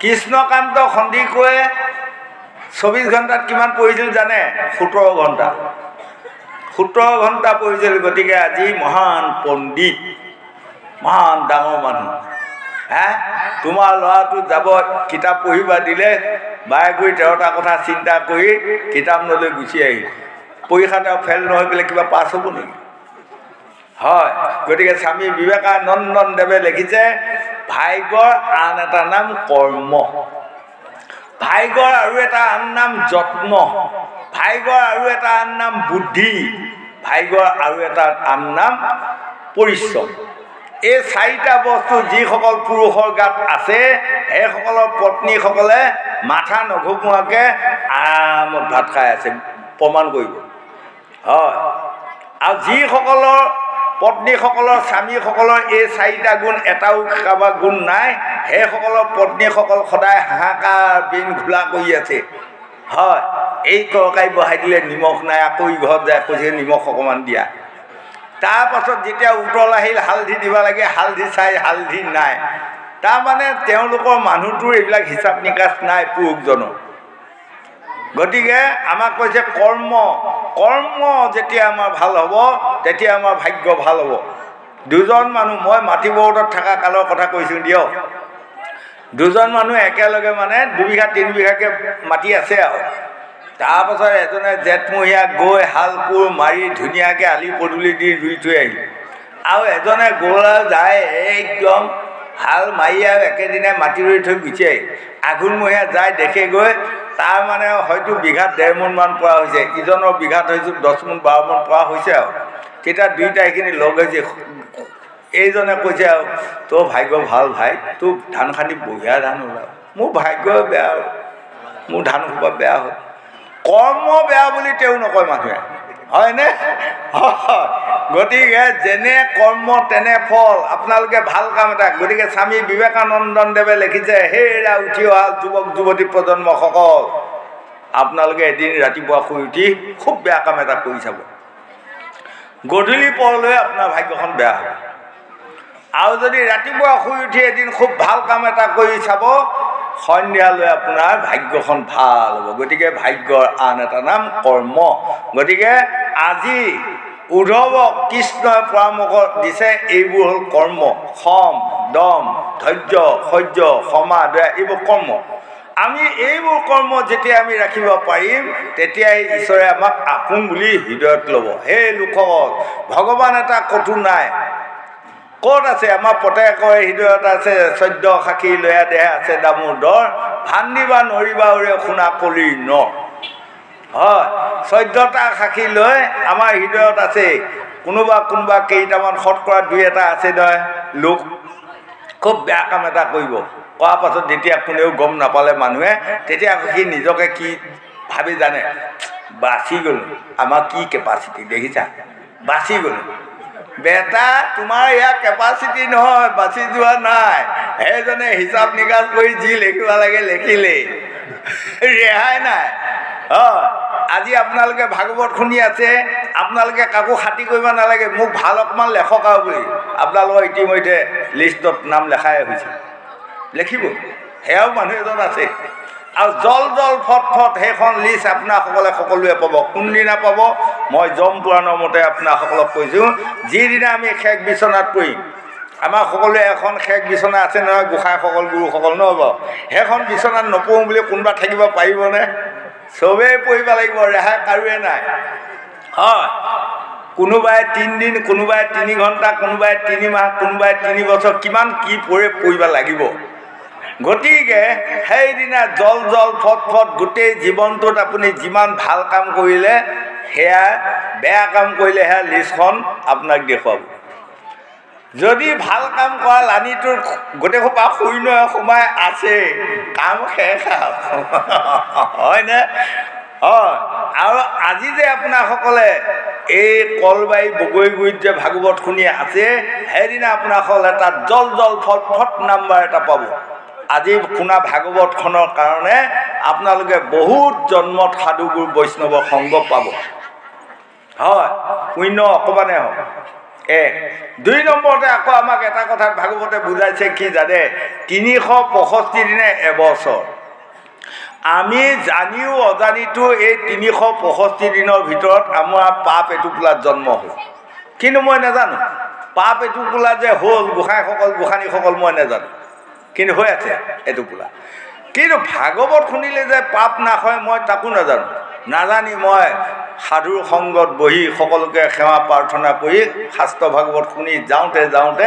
B: কৃষ্ণকান্ত সন্দিকৈয়ে চৌবিছ ঘণ্টাত কিমান পঢ়িছিল জানে? সোতৰ ঘণ্টা। সোতৰ ঘণ্টা পঢ়িছিল গতিকে আজি মহান পণ্ডিত মহান ডাঙৰ মানুহ। হে? তোমাৰ ল'ৰাটো যাব কিতাপ পঢ়িবা দিলে বায়ে গৈ তেৰটা কথা চিন্তা কৰি কিতাপ নলৈ গুচি আহিল। পৰীক্ষাত আৰু ফেইল নহয় পেলাই কিবা পাছ হ'ব নেকি? হয় গতিকে স্বামী বিবেকানন্দদেৱে লিখিছে ভাগ্যৰ আন এটা নাম কৰ্ম। ভাগ্যৰ আৰু এটা আন নাম যত্ন। ভাগ্যৰ আৰু এটা আন নাম বুদ্ধি। ভাগ্যৰ আৰু এটা আন নাম পৰিশ্ৰম। এই চাৰিটা বস্তু যিসকল পুৰুষৰ গাত আছে সেইসকলৰ পত্নীসকলে মাথা নঘুমোৱাকৈ আৰামত ভাত খাই আছে প্ৰমাণ কৰিব। হয়। আৰু যিসকলৰ পত্নীসকলৰ স্বামীসকলৰ এই চাৰিটা গুণ এটাও কাৰোবাৰ গুণ নাই সেইসকলৰ পত্নীসকল সদায় হাহাকাৰ বিন ঘোলা কৰি আছে। হয়। এই তৰকাৰী বহাই দিলে নিমখ নাই আকৌ ঘৰত যায় কৈছে নিমখ অকণমান দিয়া। তাৰপাছত যেতিয়া উতল আহিল হালধি দিব লাগে হালধি চাই হালধি নাই। তাৰমানে তেওঁলোকৰ মানুহটোৰ এইবিলাক হিচাপ নিকাচ নাই পুৰুষজনৰ। গতিকে আমাক কৈছে কৰ্ম কৰ্ম যেতিয়া আমাৰ ভাল হ'ব তেতিয়া আমাৰ ভাগ্য ভাল হ'ব। দুজন মানুহ মই মাটিবৰ্ডত থকা কালৰ কথা কৈছোঁ দিয়ক। দুজন মানুহ একেলগে মানে দুবিঘা তিনি বিঘাকৈ মাটি আছে আৰু। তাৰপাছত এজনে জেঠমহীয়া গৈ হাল কোৰ মাৰি ধুনীয়াকৈ আলি পদূলি দি ৰুই থৈ আহিল। আৰু এজনে গ'ল আৰু যায় একদম হাল মাৰি আৰু একেদিনাই মাটি ৰুই থৈ গুচি আহিল। আঘোণমহীয়া যায় দেখে গৈ তাৰ মানে হয়তো বিঘাত ডেৰ মোনমান পৰা হৈছে। ইজনৰ বিঘাত হয়তো দহ মোন বাৰ মোন পৰা হৈছে আৰু। তেতিয়া দুইটা এইখিনি লগ হৈছে এইজনে কৈছে আৰু তোৰ ভাগ্য ভাল ভাই তোৰ ধান খান্দি বঢ়িয়া ধান ওলাও মোৰ ভাগ্য বেয়া আৰু মোৰ ধান সোপা বেয়া হ'ল। কৰ্ম বেয়া বুলি তেওঁ নকয় মানুহে। হয়নে? গতিকে যেনে কৰ্ম তেনে ফল আপোনালোকে ভাল কাম এটা। গতিকে স্বামী বিবেকানন্দদেৱে লিখিছে হেৰা উঠি অহা যুৱক যুৱতী প্ৰজন্মসকল আপোনালোকে এদিন ৰাতিপুৱা শুই উঠি খুব বেয়া কাম এটা কৰি চাব। গধূলি পৰলৈ আপোনাৰ ভাগ্যখন বেয়া হ'ব। আৰু যদি ৰাতিপুৱা শুই উঠি এদিন খুব ভাল কাম এটা কৰি চাব সন্ধিয়ালৈ আপোনাৰ ভাগ্যখন ভাল হ'ব। গতিকে ভাগ্যৰ আন এটা নাম কৰ্ম। গতিকে আজি উদ্ধৱক কৃষ্ণই পৰামৰ্শ দিছে এইবোৰ হ'ল কৰ্ম। সম দম ধৈৰ্য সহ্য ক্ষমা দয়া এইবোৰ কৰ্ম। আমি এইবোৰ কৰ্ম যেতিয়া আমি ৰাখিব পাৰিম তেতিয়াই ঈশ্বৰে আমাক আপোন বুলি হৃদয়ত ল'ব। সেই লোকসকল ভগৱান এটা ক'তো নাই। ক'ত আছে? আমাৰ প্ৰত্যেকৰ হৃদয়ত আছে চৈধ্য সাক্ষী লয়া দেহে আছে দামোদৰ ভান্দিবা নৰিবা উৰে শুনা কলি ন। হয় চৈধ্যটা সাক্ষী লৈ আমাৰ হৃদয়ত আছে। কোনোবা কোনোবা কেইটামান শতকৰা দুই এটা আছে নহয় লোক খুব বেয়া কাম এটা কৰিব। কৰাৰ পাছত যেতিয়া কোনেও গম নাপালে মানুহে তেতিয়া সি নিজকে কি ভাবি জানে বাচি গ'লোঁ। আমাৰ কি কেপাচিটি দেখিছা? বাচি গ'লোঁ। বেটা তোমাৰ ইয়াৰ কেপাচিটি নহয় বাচি যোৱা নাই। সেইজনে হিচাপ নিকাচ কৰি যি লিখিব লাগে লিখিলেই। ৰেহাই নাই। হয় আজি আপোনালোকে ভাগৱত শুনি আছে আপোনালোকে কাকো খাতি কৰিব নালাগে মোক ভাল অকণমান লেখক আৰু বুলি। আপোনালোকৰ ইতিমধ্যে লিষ্টত নাম লেখাই হৈছে লিখিব। সেয়াও মানুহ এজন আছে। আৰু জল জল ফট ফট সেইখন লিষ্ট আপোনাসকলে সকলোৱে পাব। কোনদিনা পাব? মই জম পুৰাণৰ মতে আপোনাসকলক কৈছোঁ যিদিনা আমি শেষ বিচনাত পৰিম আমাৰ সকলোৱে এখন শেষ বিচনা আছে নহয় গোঁসাইসকল গুৰুসকল নহয় বাৰু? সেইখন বিচনাত নপৰোঁ বুলি কোনোবা থাকিব পাৰিবনে? চবেই পঢ়িব লাগিব ৰেহাই কাৰোৱে নাই। হয় কোনোবাই তিনিদিন কোনোবাই তিনি ঘণ্টা কোনোবাই তিনি মাহ কোনোবাই তিনি বছৰ কিমান কি পঢ়ে পঢ়িব লাগিব। গতিকে সেইদিনা জল জল ফট ফট গোটেই জীৱনটোত আপুনি যিমান ভাল কাম কৰিলে সেয়া বেয়া কাম কৰিলেহে লিষ্টখন আপোনাক দেখুৱাব। যদি ভাল কাম কৰা লানিটোত গোটেই সোপা শূন্য সোমাই আছে কাম শেষ হয়নে হয় আৰু আজি যে আপোনাসকলে এই কলবাৰী বগৰীগুৰিত যে ভাগৱত শুনি আছে সেইদিনা আপোনাসকলে তাত জল জল ফট ফট নাম্বাৰ এটা পাব। আজি শুনা ভাগৱতখনৰ কাৰণে আপোনালোকে বহুত জন্মত সাধুগুৰু বৈষ্ণৱৰ সংগ পাব। হয় শূন্য অকণমানে হওক। এক। দুই নম্বৰতে আকৌ আমাক এটা কথাত ভাগৱতে বুজাইছে কি জানে? তিনিশ পঁয়ষষ্ঠি দিনে এবছৰ। আমি জানিও অজানিতো এই তিনিশ পঁয়ষষ্ঠি দিনৰ ভিতৰত আমাৰ পাপ এটোপোলাত জন্ম হ'ল। কিন্তু মই নাজানো। পাপ এটোপোলা যে হ'ল গোসাঁইসকল গোসাঁনীসকল মই নাজানো। কিন্তু হৈ আছে এটোপোলা কিন্তু ভাগৱত শুনিলে যে পাপ নাশয় মই তাকো নাজানো। নাজানি মই সাধুৰ সংগত বহি সকলোকে সেৱা প্ৰাৰ্থনা কৰি শাস্ত্ৰ ভাগৱত শুনি যাওঁতে যাওঁতে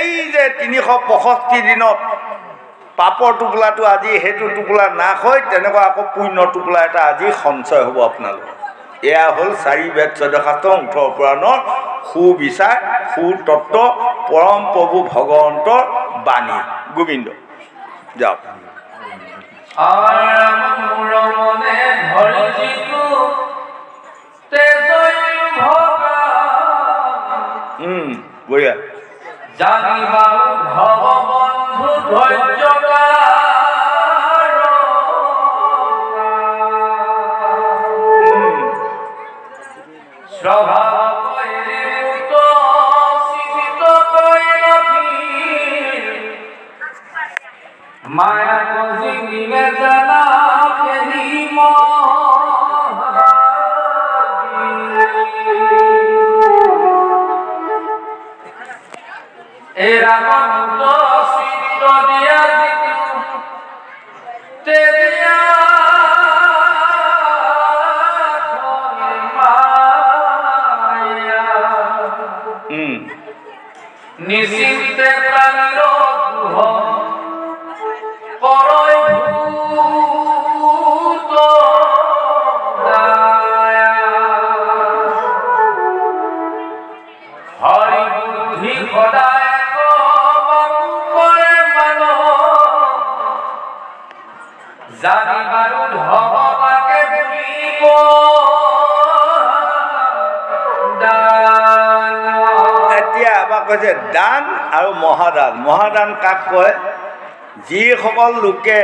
B: এই যে তিনিশ পঁয়ষষ্ঠি দিনত পাপৰ টোপোলাটো আজি সেইটো টোপোলা নাশ হৈ তেনেকুৱা আকৌ পুণ্য টোপোলা এটা আজি সঞ্চয় হ'ব আপোনালোকৰ। এয়া হ'ল চাৰি বেদ চৈধ্যশাস্ত্ৰ ওঠৰ পুৰাণৰ সুবিচাৰ সুতত্ব পৰম প্ৰভু ভগৱন্তৰ বাণী। গোবিন্দ।
A: যাও।
B: হুম বড়িয়া
A: জানিবা ভগবন্ধু
B: ধৈর্যকার। Bravo. আৰু মহাদান। মহাদান কাক কয়? যিসকল লোকে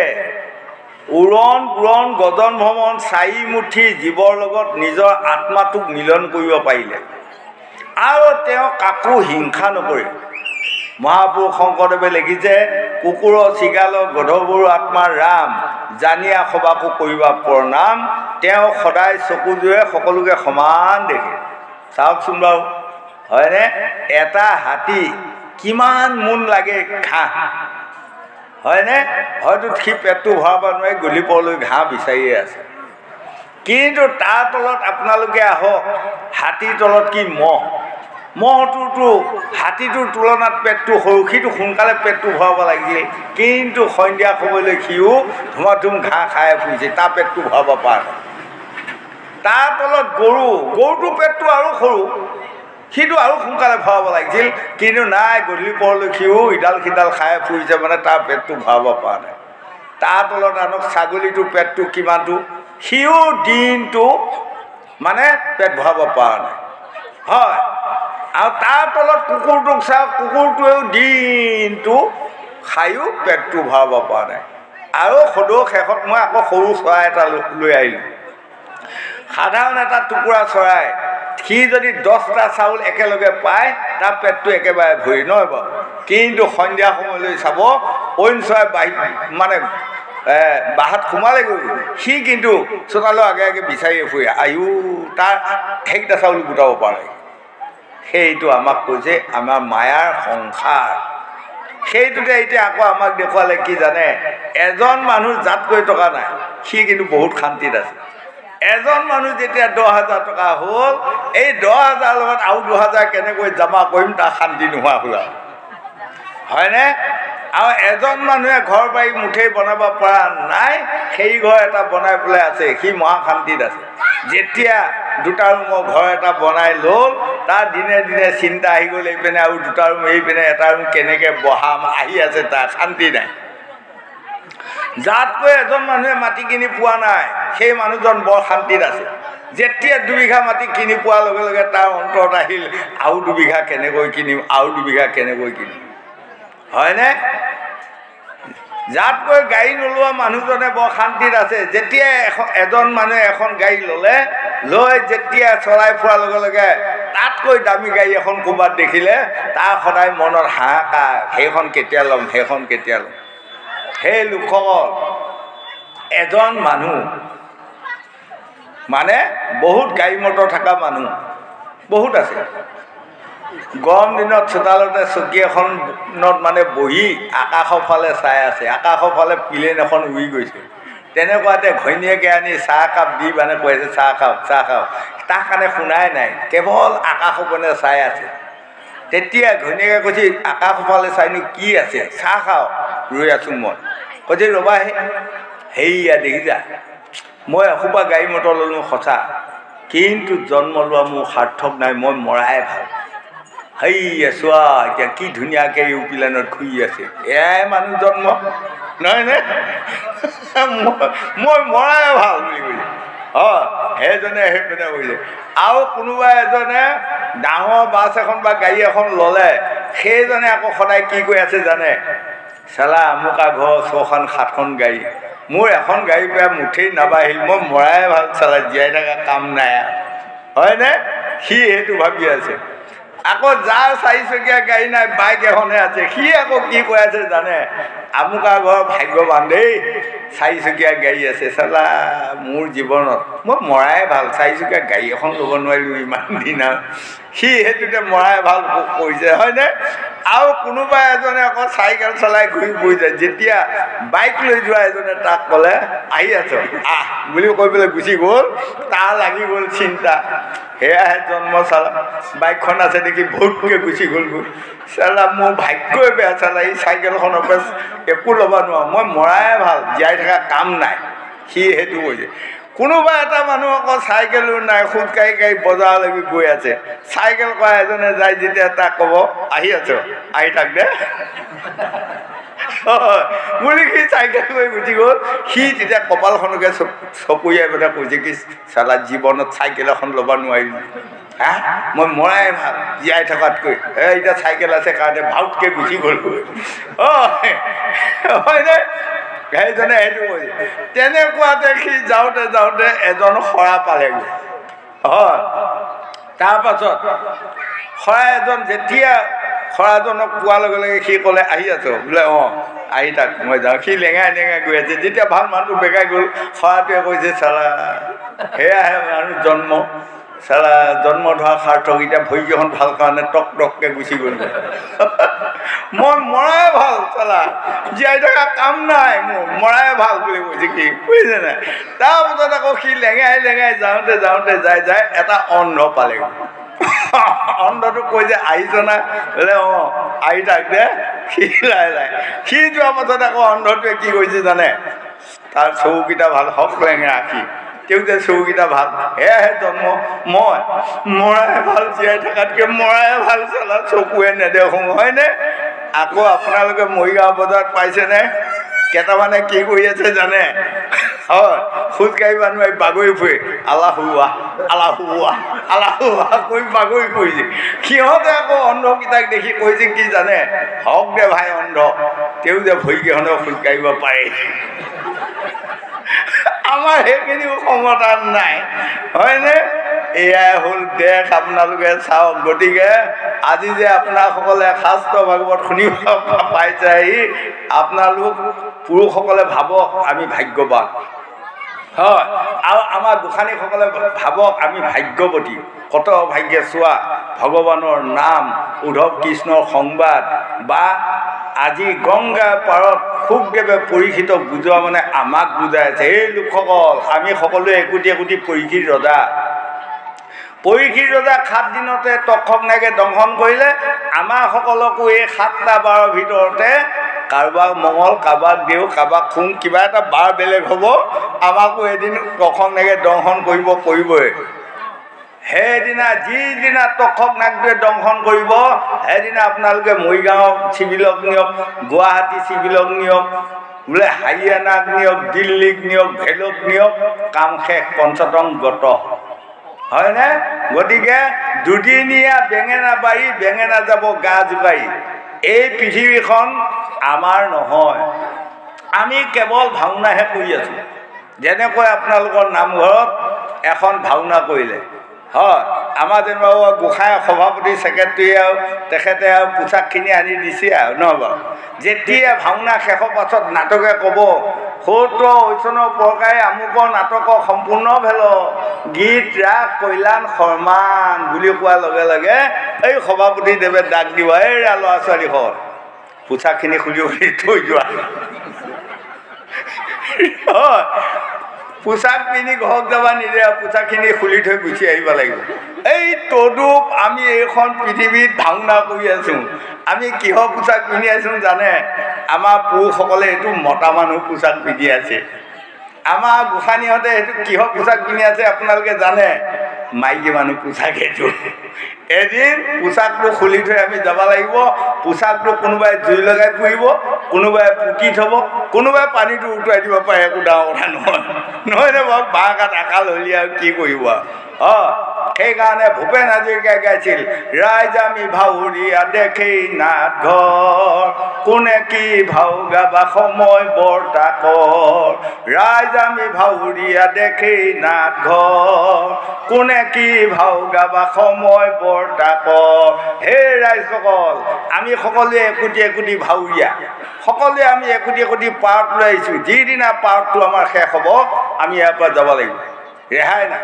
B: উৰণ পুৰণ গজন ভ্ৰমণ চাৰি মুঠি জীৱৰ লগত নিজৰ আত্মাটোক মিলন কৰিব পাৰিলে। আৰু তেওঁ কাকো হিংসা নকৰে। মহাপুৰুষ শংকৰদেৱে লিখিছে কুকুৰৰ চিগালৰ গধবৰু আত্মাৰ ৰাম জানিয়া সবাকো কৰিবা প্ৰণাম। তেওঁ সদায় চকুযোৰে সকলোকে সমান দেখে। চাওকচোন বাৰু হয়নে? এটা হাতী কিমান মোন লাগে ঘাঁহ হয়নে? হয়তো সি পেটটো ভৰাব নোৱাৰি গলি পৰলৈ ঘাঁহ বিচাৰিয়ে আছে। কিন্তু তাৰ তলত আপোনালোকে আহক হাতীৰ তলত কি মহ? মহটোতো হাতীটোৰ তুলনাত পেটটো সৰু সিটো সোনকালে পেটটো ভৰাব লাগিছিল। কিন্তু সন্ধিয়া সময়লৈ সিও ধুমাধুম ঘাঁহ খাই ফুৰিছে তাৰ পেটটো ভৰাব পৰা নাই। তাৰ তলত গৰু গৰুটো পেটটো আৰু সৰু। সিটো আৰু সোনকালে ভৰাব লাগিছিল কিন্তু নাই গধূলি পৰলৈ সিও ইডাল সিডাল খাই ফুৰিছে মানে তাৰ পেটটো ভৰাব পৰা নাই। তাৰ তলত আনক ছাগলীটো পেটটো কিমানটো সিও দিনটো মানে পেট ভৰাব পৰা নাই। হয়। আৰু তাৰ তলত কুকুৰটোক চাওক কুকুৰটোৱেও দিনটো খায়ো পেটটো ভৰাব পৰা নাই। আৰু সদৌ শেষত মই আকৌ সৰু চৰাই এটা লৈ আহিলোঁ। সাধাৰণ এটা টুকুৰা চৰাই। সি যদি দহটা চাউল একেলগে পায় তাৰ পেটটো একেবাৰে ভৰি নহয় বাৰু। কিন্তু সন্ধিয়া সময়লৈ চাব অইন চৰাই বাহিৰ মানে বাহাত সোমালেগৈ। সি কিন্তু চোতালৰ আগে আগে বিচাৰিয়ে ফুৰে আয়ু তাৰ সেইকেইটা চাউল গোটাব পাৰে। সেইটো আমাক কৈছে আমাৰ মায়াৰ সংসাৰ। সেইটোতে এতিয়া আকৌ আমাক দেখুৱালে কি জানে এজন মানুহ জাতকৈ টকা নাই। সি কিন্তু বহুত শান্তিত আছে। এজন মানুহ যেতিয়া দহ হাজাৰ টকা হ'ল এই দহ হাজাৰ লগত আৰু দুহাজাৰ কেনেকৈ জমা কৰিম তাৰ শান্তি নোহোৱা হ'ল আৰু। হয়নে? আৰু এজন মানুহে ঘৰ বাৰী মুঠেই বনাব পৰা নাই সেই ঘৰ এটা বনাই পেলাই আছে সি মহা শান্তিত আছে। যেতিয়া দুটা ৰুমৰ ঘৰ এটা বনাই ল'ল তাৰ দিনে দিনে চিন্তা আহি গ'ল এইপিনে আৰু দুটা ৰুম এইপিনে এটা ৰুম কেনেকৈ বহাম আহি আছে তাৰ শান্তি নাই। যাতকৈ এজন মানুহে মাটি কিনি পোৱা নাই সেই মানুহজন বৰ শান্তিত আছে। যেতিয়া দুবিঘা মাটি কিনি পোৱাৰ লগে লগে তাৰ অন্তৰত আহিল আৰু দুবিঘা কেনেকৈ কিনিম আৰু দুবিঘা কেনেকৈ কিনিম। হয়নে? যাতকৈ গাড়ী নোলোৱা মানুহজনে বৰ শান্তিত আছে। যেতিয়া এখন এজন মানুহে এখন গাড়ী ল'লে লৈ যেতিয়া চলাই ফুৰাৰ লগে লগে তাতকৈ দামী গাড়ী এখন ক'ৰবাত দেখিলে তাৰ সদায় মনত হাহাকাৰ সেইখন কেতিয়া ল'ম সেইখন কেতিয়া ল'ম। সেই লোকসকল এজন মানুহ মানে বহুত গাড়ী মটৰ থকা মানুহ বহুত আছে। গৰম দিনত চোতালতে চকী এখনত মানে বহি আকাশৰ ফালে চাই আছে আকাশৰ ফালে প্লেন এখন উৰি গৈছে। তেনেকুৱাতে ঘৈণীয়েকে আনি চাহ কাপ দি মানে কৈ আছে চাহ খাওক চাহ খাওক। তাৰ কাৰণে শুনাই নাই কেৱল আকাশৰ পিনে চাই আছে। তেতিয়া ঘৈণীয়েকে কৈছে আকাশৰ ফালে চাইনো কি আছে? চাহ খাওঁ। ৰৈ আছোঁ মই। কৈছে ৰ'বা হে সেইয়া দেখিছা মই এসোপা গাড়ী মটৰ ল'লোঁ সঁচা। কিন্তু জন্ম লোৱা মোৰ সাৰ্থক নাই মই মৰাই ভাল। সেইয়া চোৱা এতিয়া কি ধুনীয়াকৈ ইউপিলেনত ঘূৰি আছে। এয়াই মানুহ জন্ম। নহয় নে? মই মৰাই ভাল বুলি কৈছে। অঁ সেইজনে সেইপিনে কৈছে আৰু কোনোবা এজনে ডাঙৰ বাছ এখন বা গাড়ী এখন ল'লে সেইজনে আকৌ সদায় কি কৈ আছে জানে? চালা আমুকা ঘৰ ছখন সাতখন গাড়ী। মোৰ এখন গাড়ীৰ পৰা মুঠেই নাবাঢ়িল মই মৰাই ভাল চালা জীয়াই থকা কাম নাই হয়নে? সি সেইটো ভাবি আছে। আকৌ যাৰ চাৰিচকীয়া গাড়ী নাই বাইক এখনে আছে। সি আকৌ কি কৈ আছে জানে? আমুকা ঘৰ ভাগ্যৱান দেই। চাৰিচকীয়া গাড়ী আছে। চালা মোৰ জীৱনত মই মৰাই ভাল। চাৰিচকীয়া গাড়ী এখন ল'ব নোৱাৰিলোঁ ইমান দিন সি সেইটোতে মৰাই ভাল কৰিছে হয়নে? আৰু কোনোবা এজনে আকৌ চাইকেল চলাই ঘূৰি ফুৰিছে যেতিয়া বাইক লৈ যোৱা এজনে তাক ক'লে আহি আছ আহ বুলি কৈ পেলাই গুচি গ'ল। তাৰ লাগি গ'ল চিন্তা। সেয়াহে জন্ম চালা। বাইকখন আছে দেখি ভোটকৈ গুচি গ'লগৈ। চালা মোৰ ভাগ্যই বেয়া চালা এই চাইকেলখনৰ পৰা একো ল'ব নোৱাৰোঁ। মই মৰাই ভাল জীয়াই থকা কাম নাই। সি সেইটো কৈছে। কোনোবা এটা মানুহ আকৌ চাইকেলো নাই খোজকাঢ়ি কাঢ়ি বজাৰলৈকে গৈ আছে। চাইকেল কৰা এজনে যায় যেতিয়া তাক ক'ব আহি আছ আহি থাক দে। বুলি সি চাইকেল কৰি গুচি গ'ল। সি তেতিয়া কপালখনকে চকুৰীয়াই পেলাই কৈছে কি চালা জীৱনত চাইকেল এখন ল'ব নোৱাৰিলোঁ? হা? মই মৰাই ভাল জীয়াই থকাতকৈ। এই এতিয়া চাইকেল আছে কাৰণে ভাউতকৈ গুচি গ'লগৈ। অঁ হয়নে সেইজনে সেইটো কৈছে তেনেকুৱাতে সি যাওঁতে যাওঁতে এজন শৰা পালেগৈ। হয়। তাৰপাছত শৰাই এজন যেতিয়া শৰাজনক পোৱাৰ লগে লগে সি ক'লে আহি আছ। বোলে অঁ আহি তাক মই যাওঁ। সি লেঙাই লেঙাই গৈ আছে। যেতিয়া ভাল মানুহটো বেগাই গ'ল শৰাটোৱে কৈছে চালা সেয়াহে মানুহ জন্ম। চালা জন্ম ধৰা সাৰ্থক এতিয়া ভৰিকেইখন ভাল কাৰণে টক টককৈ গুচি গ'ল মই মৰাই ভাল চালা। জীয়াই থকা কাম নাই মোৰ মৰাই ভাল বুলি কৈছে কি বুজিছে নাই? তাৰপাছত আকৌ সি লেঙাই লেঙাই যাওঁতে যাওঁতে যাই যাই এটা অন্ধ পালেগৈ। অন্ধটো কৈ যে আহিছ না? বোলে অঁ আহি থাক দে। সি লাই লাই। সি যোৱাৰ পাছত আকৌ অন্ধটোৱে কি কৰিছে জানে? তাৰ চকুকেইটা ভাল হক লেঙেৰা সি। তেওঁ যে চকুকেইটা ভাল সেয়াহে জন্ম মই মৰাই ভাল জীয়াই থকাতকৈ মৰাই ভাল চলা চকুৱে নেদেখোঁ হয়নে? আকৌ আপোনালোকে মৰিগাঁও বজাৰত পাইছেনে? কেইটামানে কি কৰি আছে জানে? হয় খোজকাঢ়ি মানুহে বাগৰি ফুৰে। আলাহ হুৱা আলাহ হুৱা আলাহ হুৱা কৰি বাগৰি ফুৰিছে। সিহঁতে আকৌ অন্ধকেইটাক দেখি কৈছে কি জানে? হওক দে ভাই অন্ধ। তেওঁ যে ভৰিকেইখনেও খোজকাঢ়িব পাৰে। আমাৰ সেইখিনিও ক্ষমতা নাই। হয়নে? এয়াই হ'ল দেশ। আপোনালোকে চাওক গতিকে আজি যে আপোনাৰসকলে শাস্ত্ৰ ভাগৱত শুনিব পাইছে আহি আপোনালোক পুৰুষসকলে ভাবক আমি ভাগ্যৱান। হয়। আৰু আমাৰ গোসানীসকলে ভাবক আমি ভাগ্যৱতী। কত ভাগ্যে চোৱা? ভগৱানৰ নাম উদ্ধৱ কৃষ্ণৰ সংবাদ বা আজি গংগাৰ পাৰত সুখদেৱে পৰীক্ষিত বুজোৱা মানে আমাক বুজাই আছে। এই লোকসকল আমি সকলোৱে একোটি একোটি পৰীক্ষিত ৰজা। পৰীক্ষিত ৰজা সাত দিনতে তক্ষক নাগে দংশন কৰিলে। আমাৰ সকলকো এই সাতটা বাৰৰ ভিতৰতে কাৰোবাক মঙল কাৰোবাক দেও কাৰোবাক খুং কিবা এটা বাৰ বেলেগ হ'ব আমাকো এদিন তক্ষক নাগে দংশন কৰিব কৰিবই সেইদিনা যিদিনা তক্ষক নাগটোৱে দংশন কৰিব সেইদিনা আপোনালোকে মৰিগাঁও চিভিলক নিয়ক গুৱাহাটী চিভিলক নিয়ক বোলে হাৰিয়ানাক নিয়ক দিল্লীক নিয়ক ভেলুক নিয়ক কাম শেষ পঞ্চতং গত। হয়নে? গতিকে দুদিনীয়া বেঙেনা বাৰী বেঙেনা যাব গা জোকাৰি। এই পৃথিৱীখন আমাৰ নহয়। আমি কেৱল ভাওনাহে কৰি আছোঁ। যেনেকৈ আপোনালোকৰ নামঘৰত এখন ভাওনা কৰিলে। হয় আমাৰ যেনিবা গোঁসাই সভাপতি ছেক্ৰেটেৰী আৰু তেখেতে আৰু পোচাকখিনি আনি দিছে আৰু নহয় বাৰু? যেতিয়া ভাওনা শেষৰ পাছত নাটকে ক'ব সৌত্ৰ ঐচনৰ প্ৰকাৰে আমুকৰ নাটকৰ সম্পূৰ্ণ ভেল। গীত ৰাগ কল্যাণ সন্মান বুলি কোৱাৰ লগে লগে এই সভাপতিদেৱে ডাক দিব এই ল'ৰা ছোৱালীহঁত পোচাকখিনি খুলি খুলি থৈ যোৱা। পোচাক পিন্ধি ঘৰত যাব নিদিয়ে পোচাকখিনি খুলি থৈ গুচি আহিব লাগিব। এই তদুপ আমি এইখন পৃথিৱীত ভাওনা কৰি আছোঁ। আমি কিহৰ পোচাক পিন্ধি আছোঁ জানে? আমাৰ পুৰুষসকলে এইটো মতা মানুহ পোচাক পিন্ধি আছে। আমাৰ গোসাঁনীহঁতে সেইটো কিহৰ পোচাক পিন্ধি আছে আপোনালোকে জানে? মাইকী মানুহ পোচাক এইটো। এদিন পোচাকটো খুলি থৈ আমি যাব লাগিব। পোচাকটো কোনোবাই জুই লগাই ফুৰিব কোনোবাই পুতি থ'ব কোনোবাই পানীটো উটুৱাই দিব পাৰে একো ডাঙৰ কথা নহয়। নহয় নে বাৰু? বাঁহ কাঠ আকাল হ'লি আৰু কি কৰিব অঁ সেইকাৰণে ভূপেন হাজৰিকাই গাইছিল ৰাইজ আমি ভাউৰীয়া দেখেই নাট ঘৰ কোনে কি ভাও গাবা সময় বৰ্তাকৰ ৰাইজ আমি ভাউৰীয়া দেখেই নাট ঘৰ কোনে কি ভাও গাবা সময় বৰ্তাকৰ হে ৰাইজসকল আমি সকলোৱে একোটি একোটি ভাউৰীয়া সকলোৱে আমি একোটি একোটি পাৰ্ট লৈ আহিছোঁ। যিদিনা পাৰ্টটো আমাৰ শেষ হ'ব আমি ইয়াৰ পৰা যাব লাগিব। ৰেহাই নাই।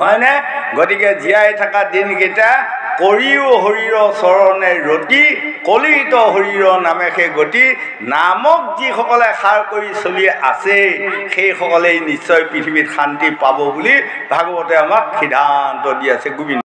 B: হয়নে? গতিকে জীয়াই থকা দিনকেইটা কৰিও শৰীৰৰ চৰণে ৰতি কলিত শৰীৰৰ নামে সেই গতি নামক যিসকলে সাৰ কৰি চলি আছে সেইসকলেই নিশ্চয় পৃথিৱীত শান্তি পাব বুলি ভাগৱতে আমাক সিদ্ধান্ত দি আছে। গোবিন্দ।